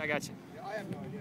I got you. Yeah, I have no idea.